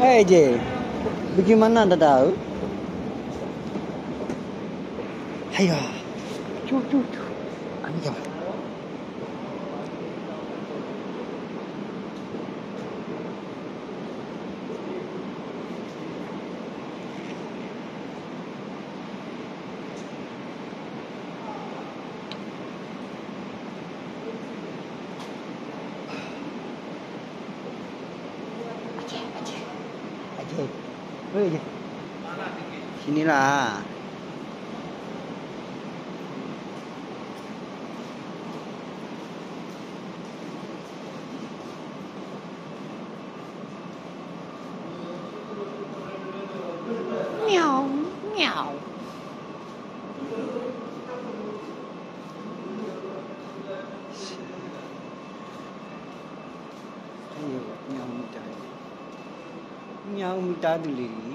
Hey J, bagaimana anda tahu? Ayo, cu cu cu, 对，对的。听你啦。喵喵。哎呦，喵咪。ညောင်မိသားစုလေးတွေ